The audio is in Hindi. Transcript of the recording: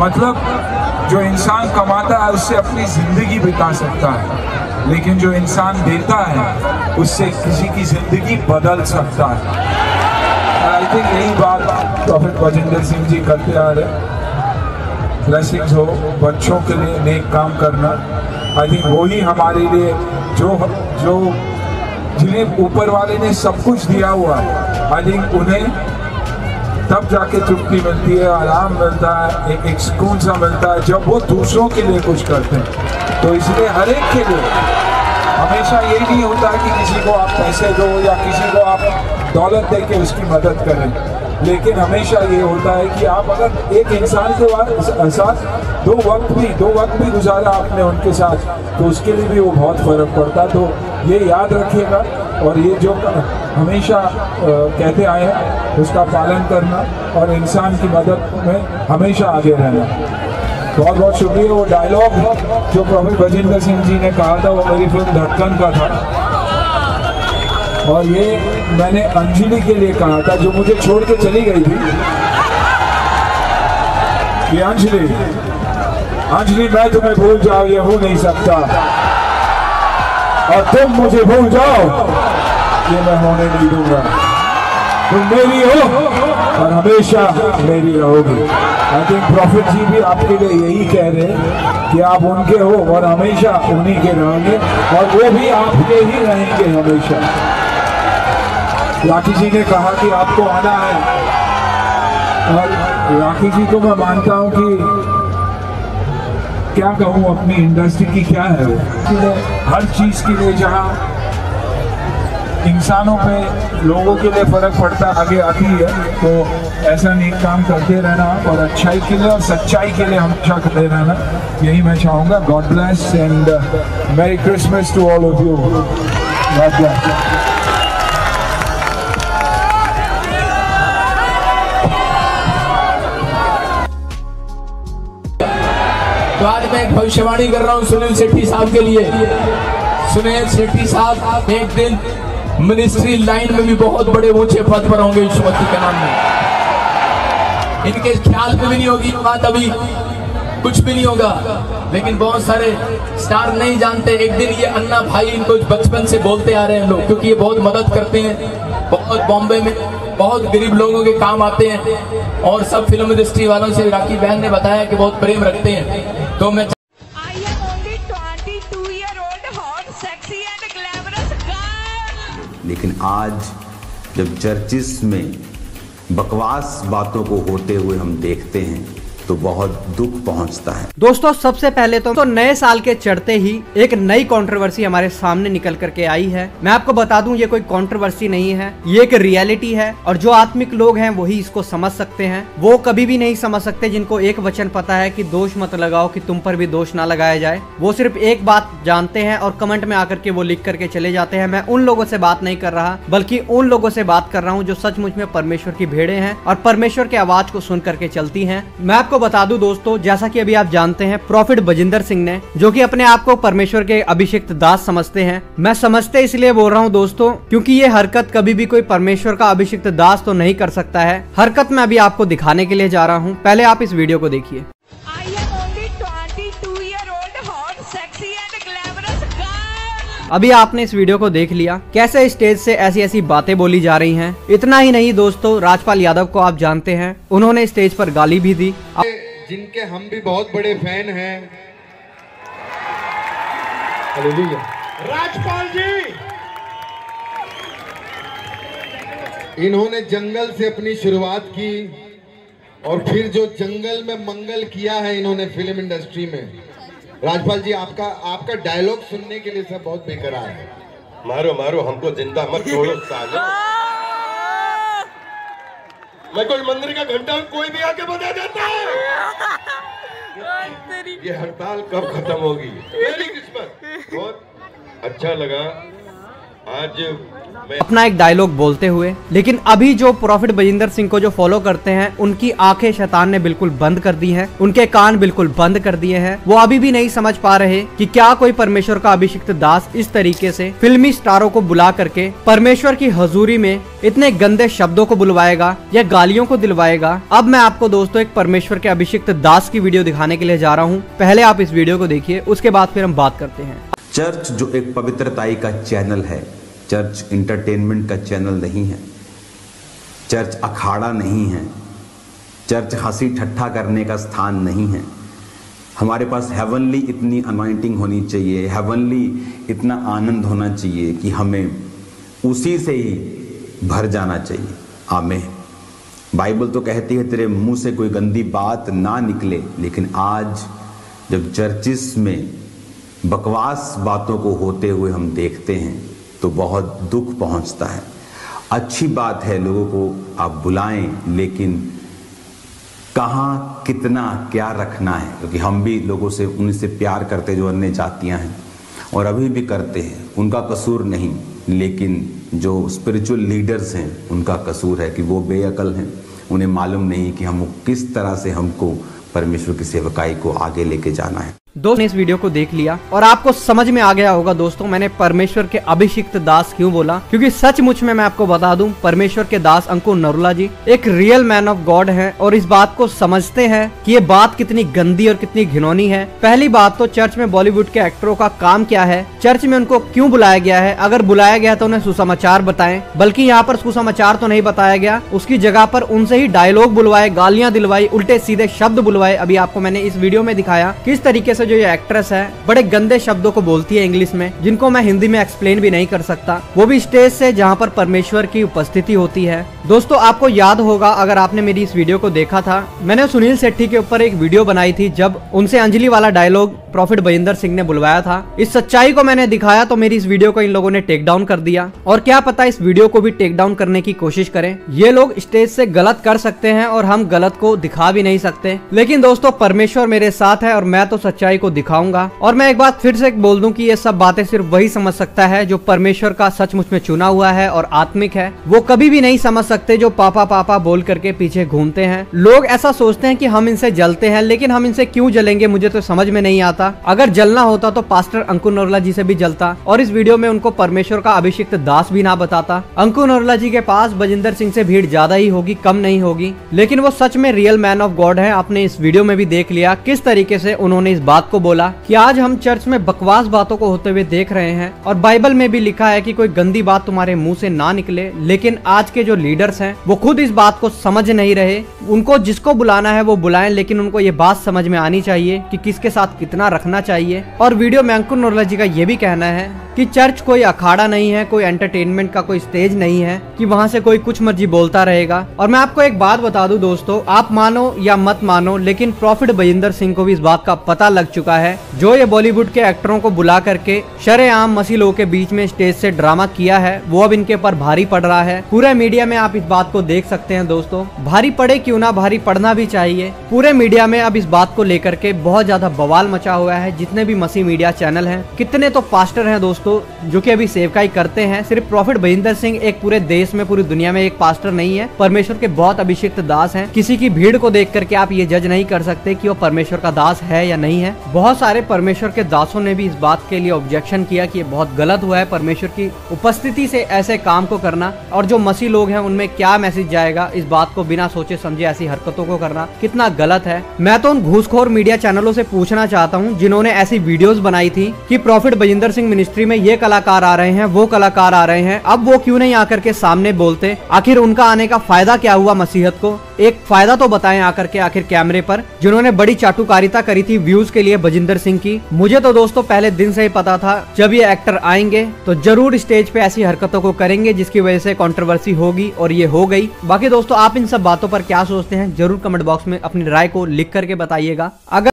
मतलब जो इंसान कमाता है, उससे अपनी ज़िंदगी बिता सकता है। लेकिन जो इंसान देता है, उससे किसी की ज़िंदगी बदल सकता है। आई थिंक यही बात प्रॉफिट बजिंदर सिंह जी करते आ रहे ब्लेसिंग्स हो, बच्चों के लिए नेक काम करना। आई थिंक वही हमारे लिए जो जो जिन्हें ऊपर वाले ने सब कुछ दिया हुआ आई थिंक उन्हें तब जाके तृप्ति मिलती है, आराम मिलता है, एक एक सुकून सा मिलता है जब वो दूसरों के लिए कुछ करते हैं। तो इसलिए हर एक के लिए हमेशा ये नहीं होता कि किसी को आप पैसे दो या किसी को आप दौलत दे के उसकी मदद करें। लेकिन हमेशा ये होता है कि आप अगर एक इंसान के साथ दो वक्त भी, दो वक्त भी गुजारा आपने उनके साथ तो उसके लिए भी वो बहुत फ़र्क पड़ता तो ये याद रखिएगा और ये जो हमेशा कहते आए हैं, उसका पालन करना और इंसान की मदद में हमेशा आगे रहना। बहुत बहुत शुक्रिया वो डायलॉग जो प्रोफेसर बजिंदर सिंह जी ने कहा था, वो मेरी फ़िल्म धड़कन का था। और ये मैंने अंजलि के लिए कहा था, जो मुझे छोड़ के चली गई थी। ये अंजलि अंजलि, मैं तुम्हें भूल जाओ, ये हो नहीं सकता। और तुम मुझे भूल जाओ। ये मैं होने नहीं दूँगा। तुम मेरी हो और हमेशा मेरी रहोगी। आई थिंक प्रॉफिट जी भी आपके लिए यही कह रहे हैं कि आप उनके हो और हमेशा उन्हीं के रहोगे और वो भी आपके ही रहेंगे हमेशा। राखी जी ने कहा कि आपको आना है। और राखी जी को मैं मानता हूँ कि क्या कहूँ, अपनी इंडस्ट्री की क्या है वो? हर चीज़ के लिए जहाँ इंसानों पे लोगों के लिए फ़र्क पड़ता आगे आती है तो ऐसा नेक काम करते रहना और अच्छाई के लिए और सच्चाई के लिए हमेशा करते रहना। यही मैं चाहूँगा। God bless and merry Christmas to all of you God bless तो आज मैं एक भविष्यवाणी कर रहा हूँ सुनील शेट्टी साहब के लिए। सुनील शेट्टी साहब, एक दिन मिनिस्ट्री लाइन में भी बहुत बड़े ऊँचे पद पर होंगे यशुमती के नाम में। इनके ख्याल में भी नहीं होगी बात अभी, कुछ भी नहीं होगा। लेकिन बहुत सारे स्टार नहीं जानते, एक दिन ये अन्ना भाई इनको बचपन से बोलते आ रहे हैं लोग, क्योंकि ये बहुत मदद करते हैं। बहुत बॉम्बे में बहुत गरीब लोगों के काम आते हैं। और सब फ़िल्म इंडस्ट्री वालों से राखी बहन ने बताया कि बहुत प्रेम रखते हैं। तो मैं लेकिन आज जब चर्चिस में बकवास बातों को होते हुए हम देखते हैं तो बहुत दुख पहुँचता है। दोस्तों सबसे पहले तो, तो नए साल के चढ़ते ही एक नई कंट्रोवर्सी हमारे सामने निकल करके आई है। मैं आपको बता दूँ ये कोई कंट्रोवर्सी नहीं है। ये एक रियलिटी है और जो आत्मिक लोग हैं वही इसको समझ सकते हैं। वो कभी भी नहीं समझ सकते जिनको एक वचन पता है कि दोष मत लगाओ कि तुम पर भी दोष ना लगाया जाए। वो सिर्फ़ एक बात जानते हैं और कमेंट में आकर के वो लिख करके चले जाते हैं। मैं उन लोगों से बात नहीं कर रहा बल्कि उन लोगों से बात कर रहा हूँ जो सचमुच में परमेश्वर की भेड़े हैं और परमेश्वर की आवाज़ को सुन करके चलती है। मैं आपको बता दूँ दोस्तों, जैसा कि अभी आप जानते हैं, प्रॉफिट बजिंदर सिंह ने, जो कि अपने आप को परमेश्वर के अभिषिक्त दास समझते हैं। मैं समझते इसलिए बोल रहा हूँ दोस्तों, क्योंकि ये हरकत कभी भी कोई परमेश्वर का अभिषिक्त दास तो नहीं कर सकता है। हरकत मैं अभी आपको दिखाने के लिए जा रहा हूँ। पहले आप इस वीडियो को देखिए। अभी आपने इस वीडियो को देख लिया। कैसे स्टेज से ऐसी ऐसी बातें बोली जा रही हैं? इतना ही नहीं दोस्तों राजपाल यादव को आप जानते हैं। उन्होंने स्टेज पर गाली भी दी। जिनके हम भी बहुत बड़े फ़ैन हैं। राजपाल जी! इन्होंने जंगल से अपनी शुरुआत की और फिर जो जंगल में मंगल किया है इन्होंने फ़िल्म इंडस्ट्री में। राजपाल जी आपका आपका डायलॉग सुनने के लिए सब बहुत बेकरार है। मारो मारो हमको ज़िंदा मत छोड़ो सालो। मैं कोई मंदिर का घंटा कोई भी आके बजा देता है। ये हड़ताल कब खत्म होगी? मेरी किस्मत। बहुत अच्छा लगा। आज अपना एक डायलॉग बोलते हुए, लेकिन अभी जो प्रॉफिट बजिंदर सिंह को जो फॉलो करते हैं, उनकी आँखें शैतान ने बिल्कुल बंद कर दी हैं, उनके कान बिल्कुल बंद कर दिए हैं। वो अभी भी नहीं समझ पा रहे कि क्या कोई परमेश्वर का अभिषिक्त दास इस तरीके से फिल्मी स्टारों को बुला करके परमेश्वर की हजूरी में इतने गंदे शब्दों को बुलवाएगा या गालियों को दिलवाएगा। अब मैं आपको दोस्तों एक परमेश्वर के अभिषिक्त दास की वीडियो दिखाने के लिए जा रहा हूँ। पहले आप इस वीडियो को देखिए, उसके बाद फिर हम बात करते हैं। चर्च जो एक पवित्रताई का चैनल है चर्च इंटरटेनमेंट का चैनल नहीं है। चर्च अखाड़ा नहीं है। चर्च हँसी ठट्ठा करने का स्थान नहीं है। हमारे पास हेवनली इतनी अनॉइंटिंग होनी चाहिए हेवनली इतना आनंद होना चाहिए कि हमें उसी से ही भर जाना चाहिए। आमे बाइबल तो कहती है, तेरे मुँह से कोई गंदी बात ना निकले, लेकिन आज जब चर्चिस में बकवास बातों को होते हुए हम देखते हैं तो बहुत दुख पहुँचता है। अच्छी बात है लोगों को आप बुलाएँ, लेकिन कहाँ, कितना, क्या रखना है? क्योंकि हम भी लोगों से उनसे प्यार करते जो अन्य जातियाँ हैं और अभी भी करते हैं। उनका कसूर नहीं, लेकिन जो स्पिरिचुअल लीडर्स हैं, उनका कसूर है कि वो बेअकल हैं। उन्हें मालूम नहीं कि हम किस तरह से हमको परमेश्वर की सेवकाई को आगे लेके जाना है। दोस्तों, इस वीडियो को देख लिया और आपको समझ में आ गया होगा दोस्तों, मैंने परमेश्वर के अभिषिक्त दास क्यों बोला? क्योंकि सचमुच में मैं आपको बता दूँ, परमेश्वर के दास अंकुर नरुला जी एक रियल मैन ऑफ़ गॉड हैं और इस बात को समझते हैं कि ये बात कितनी गंदी और कितनी घिनौनी है। पहली बात तो चर्च में बॉलीवुड के एक्टरों का काम क्या है? चर्च में उनको क्यूँ बुलाया गया है? अगर बुलाया गया तो उन्हें सुसमाचार बताए, बल्कि यहाँ पर सुसमाचार तो नहीं बताया गया। उसकी जगह पर उनसे ही डायलॉग बुलवाए, गालियाँ दिलवाई उल्टे सीधे शब्द बुलवाए, अभी आपको मैंने इस वीडियो में दिखाया। किस तरीके से जो ये एक्ट्रेस है, बड़े गंदे शब्दों को बोलती है इंग्लिश में, जिनको मैं हिंदी में एक्सप्लेन भी नहीं कर सकता। वो भी स्टेज से जहाँ पर परमेश्वर की उपस्थिति होती है। दोस्तों, आपको याद होगा, अगर आपने मेरी इस वीडियो को देखा था, मैंने सुनील सेट्टी के ऊपर एक वीडियो बनाई थी, जब उनसे अंजलि वाला डायलॉग प्रॉफिट बजिंदर सिंह ने बुलवाया था। इस सच्चाई को मैंने दिखाया तो मेरी इस वीडियो को इन लोगों ने टेक डाउन कर दिया। और क्या पता इस वीडियो को भी टेक डाउन करने की कोशिश करें। ये लोग स्टेज से गलत कर सकते हैं और हम गलत को दिखा भी नहीं सकते। लेकिन दोस्तों, परमेश्वर मेरे साथ है और मैं तो सच्चाई को दिखाऊँगा। और मैं एक बात फिर से बोल दूँ कि ये सब बातें सिर्फ़ वही समझ सकता है जो परमेश्वर का सचमुच में चुना हुआ है और आत्मिक है। वो कभी भी नहीं समझ सकते जो पापा पापा बोल करके पीछे घूमते हैं। लोग ऐसा सोचते हैं कि हम इनसे जलते हैं, लेकिन हम इनसे क्यों जलेंगे मुझे तो समझ में नहीं आता। अगर जलना होता तो पास्टर अंकुर नोरला जी से भी जलता और इस वीडियो में उनको परमेश्वर का अभिषिक्त दास भी ना बताता। अंकुर नोरला जी के पास बजिंदर सिंह से भीड़ ज़्यादा ही होगी, कम नहीं होगी, लेकिन वो सच में रियल मैन ऑफ़ गॉड है। आपने इस वीडियो में भी देख लिया किस तरीके से उन्होंने इस बात को बोला की आज हम चर्च में बकवास बातों को होते हुए देख रहे हैं और बाइबल में भी लिखा है की कोई गंदी बात तुम्हारे मुँह से ना निकले, लेकिन आज के जो लीडर्स है, वो खुद इस बात को समझ नहीं रहे। उनको जिसको बुलाना है वो बुलाएँ, लेकिन उनको ये बात समझ में आनी चाहिए कि किसके साथ कितना रखना चाहिए। और वीडियो में अंकुर नोरला जी का ये भी कहना है कि चर्च कोई अखाड़ा नहीं है, कोई एंटरटेनमेंट का कोई स्टेज नहीं है, कि वहाँ से कोई कुछ मर्ज़ी बोलता रहेगा। और मैं आपको एक बात बता दूँ दोस्तों, आप मानो या मत मानो, लेकिन प्रॉफिट बजिंदर सिंह को भी इस बात का पता लग चुका है। जो ये बॉलीवुड के एक्टरों को बुला करके शरेआम लोगों के बीच में स्टेज से ड्रामा किया है, वो अब इनके ऊपर भारी पड़ रहा है। पूरे मीडिया में आप इस बात को देख सकते हैं दोस्तों। भारी पड़े क्यों ना, भारी पड़ना भी चाहिए। पूरे मीडिया में अब इस बात को लेकर के बहुत ज़्यादा बवाल मचा हुआ है, जितने भी मसीह मीडिया चैनल हैं, कितने तो पास्टर हैं दोस्तों, जो कि अभी सेवकाई करते हैं। सिर्फ़ प्रॉफिट भजिंदर सिंह एक पूरे देश में, पूरी दुनिया में एक पास्टर नहीं है। परमेश्वर के बहुत अभिषिक्त दास हैं। किसी की भीड़ को देख करके आप ये जज नहीं कर सकते कि वो परमेश्वर का दास है या नहीं है। बहुत सारे परमेश्वर के दासों ने भी इस बात के लिए ऑब्जेक्शन किया कि ये बहुत गलत हुआ है परमेश्वर की उपस्थिति से ऐसे काम को करना। और जो मसीह लोग हैं, उनमें क्या मैसेज जाएगा इस बात को बिना सोचे समझे ऐसी हरकतों को करना? कितना गलत है। मैं तो उन घूसखोर मीडिया चैनलों से पूछना चाहता जिन्होंने ऐसी वीडियोस बनाई थी कि प्रॉफिट बजिंदर सिंह मिनिस्ट्री में ये कलाकार आ रहे हैं, वो कलाकार आ रहे हैं। अब वो क्यों नहीं आकर के सामने बोलते? आखिर उनका आने का फ़ायदा क्या हुआ मसीहत को? एक फ़ायदा तो बताएँ आकर के आखिर कैमरे पर, जिन्होंने बड़ी चाटुकारिता करी थी व्यूज़ के लिए बजिंदर सिंह की। मुझे तो दोस्तों पहले दिन से ही पता था, जब ये एक्टर आएँगे तो ज़रूर स्टेज पे ऐसी हरकतों को करेंगे, जिसकी वजह से कंट्रोवर्सी होगी और ये हो गई। बाकी दोस्तों, आप इन सब बातों पर क्या सोचते हैं, ज़रूर कमेंट बॉक्स में अपनी राय को लिख करके बताइएगा। अगर